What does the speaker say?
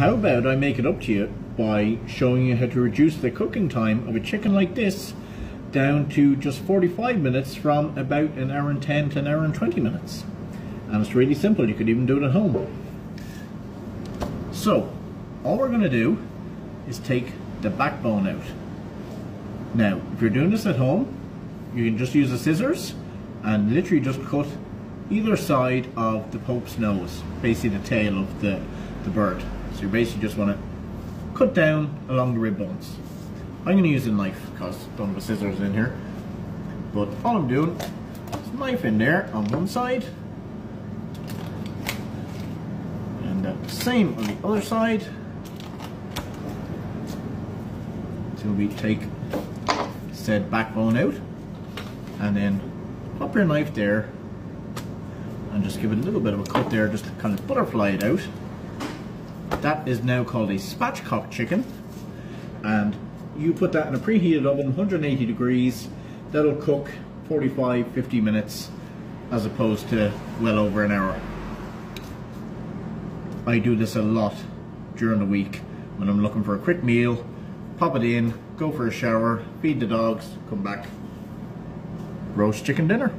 how about I make it up to you by showing you how to reduce the cooking time of a chicken like this down to just 45 minutes from about an hour and 10 to an hour and 20 minutes. And it's really simple, you could even do it at home. So, all we're going to do is take the backbone out. Now, if you're doing this at home, you can just use the scissors and literally just cut either side of the Pope's nose, basically the tail of the, the bird. So you basically just want to cut down along the rib bones. I'm going to use a knife because I don't have a scissors in here. But all I'm doing is knife in there on one side. And the same on the other side. Until we take said backbone out. And then pop your knife there and just give it a little bit of a cut there just to kind of butterfly it out. That is now called a spatchcock chicken. And you put that in a preheated oven 180 degrees. That'll cook 45 50 minutes as opposed to well over an hour. I do this a lot during the week when I'm looking for a quick meal pop it in go for a shower feed the dogs come back. Roast chicken dinner